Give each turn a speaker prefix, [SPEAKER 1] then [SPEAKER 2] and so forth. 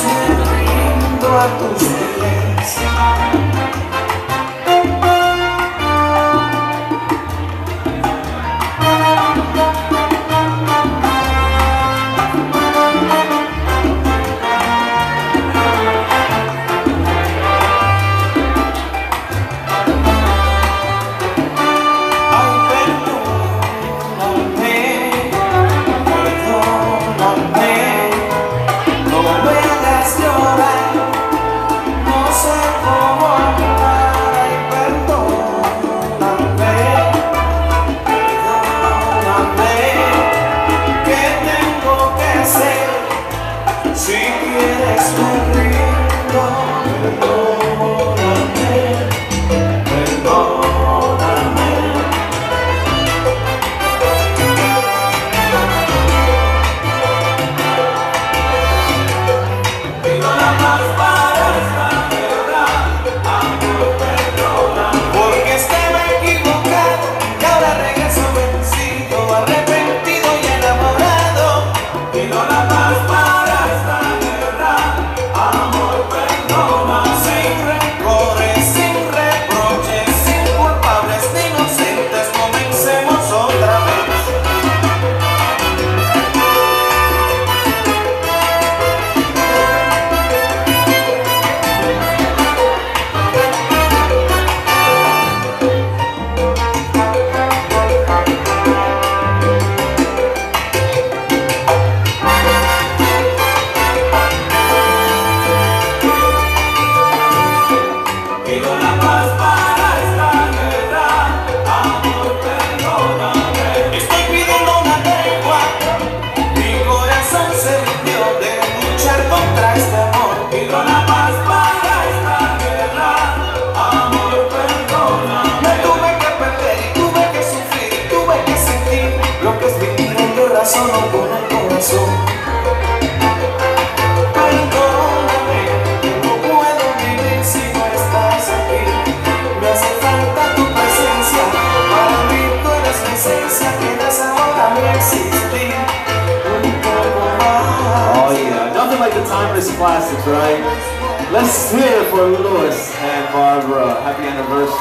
[SPEAKER 1] me a tus pies. Quiere expandir todo Traes este no pido la
[SPEAKER 2] paz para esta guerra, Amor perdona,
[SPEAKER 1] me tuve que perder y tuve que sufrir, tuve que sentir lo que es vivir con razón o con el corazón.
[SPEAKER 3] like the timeless classics, right? Let's hear it for Lewis and Barbara. Happy anniversary.